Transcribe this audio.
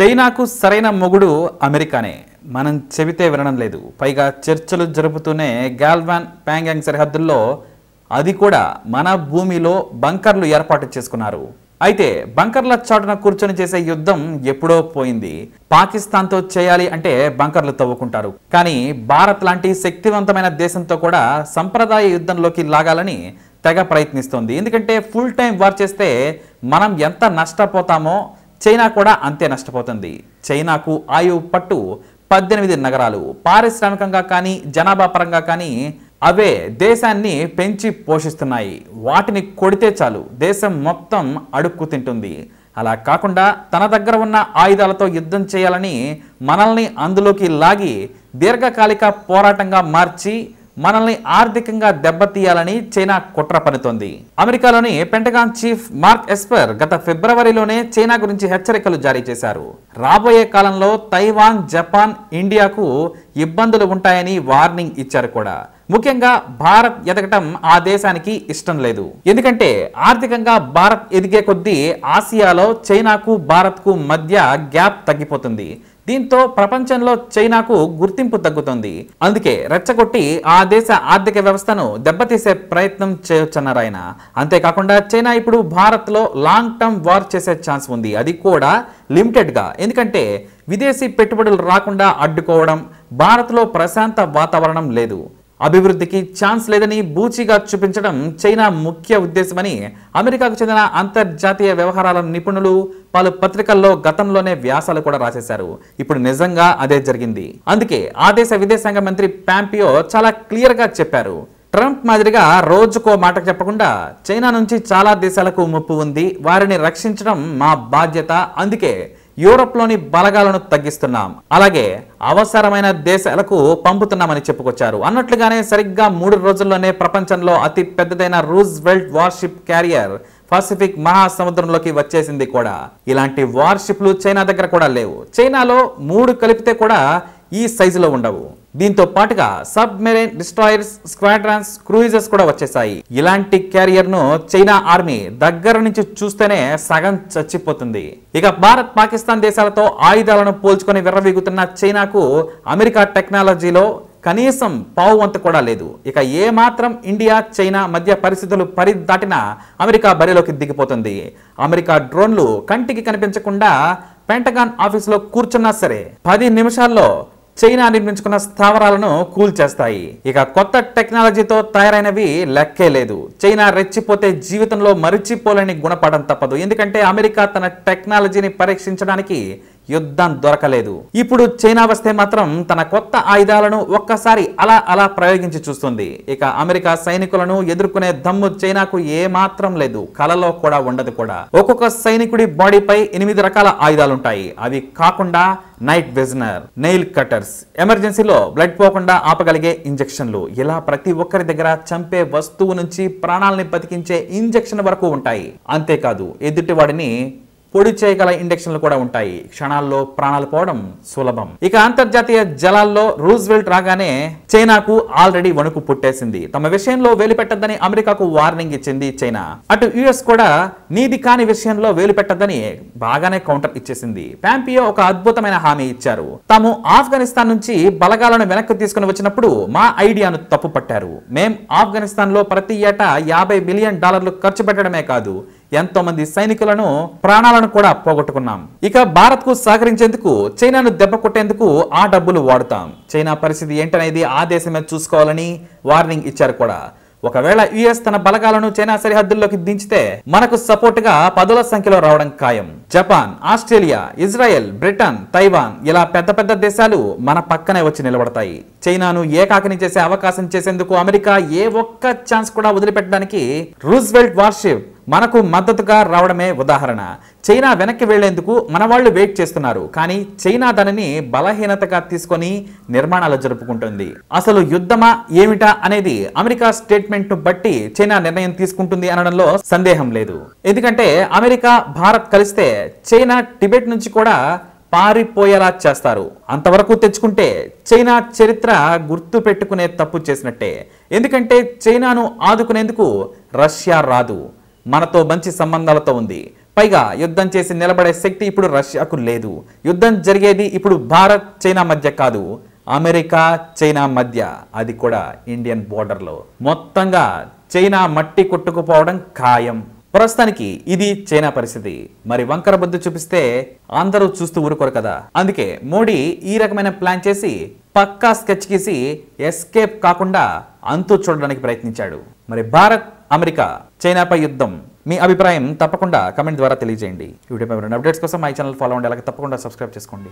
చైనాకు సరైన మొగుడు అమెరికానే. మనం చెబితే వినడం లేదు. పైగా చర్చలు జరుపుతూనే గాల్వాన్ ప్యాంగ్యాంగ్ సరిహద్దుల్లో అది కూడా మన భూమిలో బంకర్లు ఏర్పాటు చేసుకున్నారు. అయితే బంకర్ల చాటున కూర్చొని చేసే యుద్ధం ఎప్పుడో పోయింది. పాకిస్తాన్తో చేయాలి అంటే బంకర్లు తవ్వుకుంటారు. కానీ భారత్ లాంటి శక్తివంతమైన దేశంతో కూడా సంప్రదాయ యుద్ధంలోకి లాగాలని తెగ ప్రయత్నిస్తోంది. ఎందుకంటే ఫుల్ టైం వార్ చేస్తే మనం ఎంత నష్టపోతామో చైనా కూడా అంతే నష్టపోతుంది. చైనాకు ఆయువు పట్టు పద్దెనిమిది నగరాలు. పారిశ్రామికంగా కానీ జనాభా పరంగా కానీ అవే దేశాన్ని పెంచి పోషిస్తున్నాయి. వాటిని కొడితే చాలు. దేశం మొత్తం అడుక్కు తింటుంది. అలా కాకుండా తన దగ్గర ఉన్న ఆయుధాలతో యుద్ధం చేయాలని మనల్ని అందులోకి లాగి దీర్ఘకాలిక పోరాటంగా మార్చి మనల్ని ఆర్థికంగా దెబ్బతీయాలని చైనా కుట్ర పనుతోంది అమెరికాలోని పెంటగాన్ చీఫ్ మార్క్ ఎస్పర్ గత ఫిబ్రవరిలోనే చైనా గురించి హెచ్చరికలు జారీ చేశారు. రాబోయే కాలంలో తైవాన్ జపాన్ ఇండియాకు ఇబ్బందులు ఉంటాయని వార్నింగ్ ఇచ్చారు కూడా. ముఖ్యంగా భారత్ ఎదగటం ఆ దేశానికి ఇష్టం లేదు. ఎందుకంటే ఆర్థికంగా భారత్ ఎదిగే కొద్దీ ఆసియాలో చైనాకు భారత్కు మధ్య గ్యాప్ తగ్గిపోతుంది. దీంతో ప్రపంచంలో చైనాకు గుర్తింపు తగ్గుతుంది. అందుకే రెచ్చగొట్టి ఆ దేశ ఆర్థిక వ్యవస్థను దెబ్బతీసే ప్రయత్నం చేయొచ్చన్నారు ఆయన. అంతేకాకుండా చైనా ఇప్పుడు భారత్లో లాంగ్ టర్మ్ వార్ చేసే ఛాన్స్ ఉంది. అది కూడా లిమిటెడ్గా ఎందుకంటే విదేశీ పెట్టుబడులు రాకుండా అడ్డుకోవడం భారత్లో ప్రశాంత వాతావరణం లేదు. అభివృద్ధికి ఛాన్స్ లేదని బూచిగా చూపించడం చైనా ముఖ్య ఉద్దేశమని అమెరికాకు చెందిన అంతర్జాతీయ వ్యవహారాల నిపుణులు పలు పత్రికల్లో గతంలోనే వ్యాసాలు కూడా రాసేశారు. ఇప్పుడు నిజంగా అదే జరిగింది. అందుకే ఆ దేశ విదేశాంగ మంత్రి పాంపియో చాలా క్లియర్గా చెప్పారు. ట్రంప్ మాదిరిగా రోజుకో మాట చెప్పకుండా చైనా నుంచి చాలా దేశాలకు ముప్పు ఉంది. వారిని రక్షించడం మా బాధ్యత. అందుకే యూరప్లోని బలగాలను తగ్గిస్తున్నాం. అలాగే అవసరమైన దేశాలకు పంపుతున్నామని చెప్పుకొచ్చారు. అన్నట్లుగానే సరిగ్గా మూడు రోజుల్లోనే ప్రపంచంలో అతి పెద్దదైన Roosevelt warship carrier Pacific మహాసముద్రంలోకి వచ్చేసింది కూడా. ఇలాంటి వార్షిప్లు చైనా దగ్గర కూడా లేవు. చైనాలో మూడు కలిపితే కూడా ఈ సైజులో ఉండవు. దీంతో పాటుగా submarine destroyers squadrons cruisers కూడా వచ్చేసాయి ఇలాంటి క్యారియర్ను చైనా ఆర్మీ దగ్గర నుంచి చూస్తేనే సగం చచ్చిపోతుంది. ఇక భారత్ పాకిస్తాన్ దేశాలతో ఆయుధాలను పోల్చుకొని విర్రవీగుతున్న చైనాకు అమెరికా టెక్నాలజీలో కనీసం పావు వంత కూడా లేదు. ఇక ఏ మాత్రం ఇండియా చైనా మధ్య పరిస్థితులు పరి దాటినా అమెరికా బరిలోకి దిగిపోతుంది. అమెరికా డ్రోన్లు కంటికి కనిపించకుండా పెంటగాన్ ఆఫీసులో కూర్చున్నా సరే పది నిమిషాల్లో చైనా నిర్మించుకున్న స్థావరాలను కూల్చేస్తాయి. ఇక కొత్త టెక్నాలజీతో తయారైనవి లెక్కే లేదు. చైనా రెచ్చిపోతే జీవితంలో మరిచిపోలేని గుణపడం తప్పదు. ఎందుకంటే అమెరికా తన టెక్నాలజీని పరీక్షించడానికి యుద్ధం దొరకలేదు. ఇప్పుడు చైనా వస్తే మాత్రం తన కొత్త ఆయుధాలను ఒక్కసారి అలా అలా ప్రయోగించి చూస్తుంది. ఇక అమెరికా సైనికులను ఎదుర్కొనే దమ్ము చైనాకు ఏ మాత్రం లేదు. కలలో కూడా ఉండదు కూడా. ఒక్కొక్క సైనికుడి బాడీపై ఎనిమిది రకాల ఆయుధాలుంటాయి. అవి కాకుండా నైట్ విజనర్ నెయిల్ కటర్స్ ఎమర్జెన్సీలో బ్లడ్ పోకుండా ఆపగలిగే ఇంజెక్షన్లు. ఇలా ప్రతి ఒక్కరి దగ్గర చంపే వస్తువు నుంచి ప్రాణాలని బతికించే ఇంజెక్షన్ వరకు ఉంటాయి. అంతేకాదు ఎదుటివాడిని పొడి చేయగల ఇండక్షన్లు కూడా ఉంటాయి. క్షణాల్లో ప్రాణాలు పోవడం సులభం. ఇక అంతర్జాతీయ జలాల్లో రూజ్వెల్ట్ రాగానే చైనాకు ఆల్రెడీ వణుకు పుట్టేసింది. తమ విషయంలో వేలు పెట్టద్దని అమెరికాకు వార్నింగ్ ఇచ్చింది చైనా. అటు యుఎస్ కూడా నీది కాని విషయంలో వేలు పెట్టద్దని బాగానే కౌంటర్ ఇచ్చేసింది. పాంపియో ఒక అద్భుతమైన హామీ ఇచ్చారు. తాము ఆఫ్ఘనిస్తాన్ నుంచి బలగాలను వెనక్కి తీసుకుని వచ్చినప్పుడు మా ఐడియాను తప్పు పట్టారు మేం ఆఫ్ఘనిస్తాన్లో ప్రతి ఏటా యాభై మిలియన్ డాలర్లు ఖర్చు పెట్టడమే కాదు ఎంతో మంది సైనికులను ప్రాణాలను కూడా పోగొట్టుకున్నాం. ఇక భారత్కు సహకరించేందుకు చైనాను దెబ్బ కొట్టేందుకు ఆ డబ్బులు వాడుతాం. చైనా పరిస్థితి ఏంటనేది ఆ దేశమే చూసుకోవాలని వార్నింగ్ ఇచ్చారు కూడా. ఒకవేళ యుఎస్ తన బలగాలను చైనా సరిహద్దుల్లోకి దించితే మనకు సపోర్ట్గా పదుల సంఖ్యలో రావడం ఖాయం. Japan Australia Israel Britain Taiwan ఇలా పెద్ద పెద్ద దేశాలు మన పక్కనే వచ్చి నిలబడతాయి. చైనాను ఏకాకిని చేసే అవకాశం చేసేందుకు అమెరికా ఏ ఒక్క ఛాన్స్ కూడా వదిలిపెట్టడానికి రూజ్వెల్ట్ వార్షిప్ మనకు మద్దతుగా రావడమే ఉదాహరణ. చైనా వెనక్కి వెళ్ళేందుకు మన వాళ్ళు వెయిట్ చేస్తున్నారు. కానీ చైనా దానిని బలహీనతగా తీసుకొని నిర్మాణాలు జరుపుకుంటుంది. అసలు యుద్ధమా ఏమిటా అనేది అమెరికా స్టేట్మెంట్ను బట్టి చైనా నిర్ణయం తీసుకుంటుంది అనడంలో సందేహం లేదు. ఎందుకంటే అమెరికా భారత్ కలిస్తే చైనా టిబెట్ నుంచి కూడా పారిపోయేలా చేస్తారు. అంతవరకు తెచ్చుకుంటే చైనా చరిత్ర గుర్తు పెట్టుకునే తప్పు చేసినట్టే. ఎందుకంటే చైనాను ఆదుకునేందుకు రష్యా రాదు. మనతో మంచి సంబంధాలతో ఉంది. పైగా యుద్ధం చేసి నిలబడే శక్తి ఇప్పుడు రష్యాకు లేదు. యుద్ధం జరిగేది ఇప్పుడు భారత్ చైనా మధ్య కాదు. అమెరికా చైనా మధ్య. అది కూడా ఇండియన్ బోర్డర్లో. మొత్తంగా చైనా మట్టి కొట్టుకుపోవడం ఖాయం. ప్రస్తుతానికి ఇది చైనా పరిస్థితి. మరి వంకర బుద్ధి చూపిస్తే అందరూ చూస్తూ ఊరుకోరు కదా. అందుకే మోడీ ఈ రకమైన ప్లాన్ చేసి పక్కా స్కెచ్ గీసి ఎస్కేప్ కాకుండా అంతు చూడడానికి ప్రయత్నించాడు. మరి భారత్ అమెరికా చైనాపై యుద్ధం. మీ అభిప్రాయం తప్పకుండా కమెంట్ ద్వారా తెలియజేయండి. యూట్యూబ్ అప్డేట్స్ కోసం మై ఛానల్ ఫాలో అవ్వండి. అలాగే తప్పకుండా సబ్స్క్రైబ్ చేసుకోండి.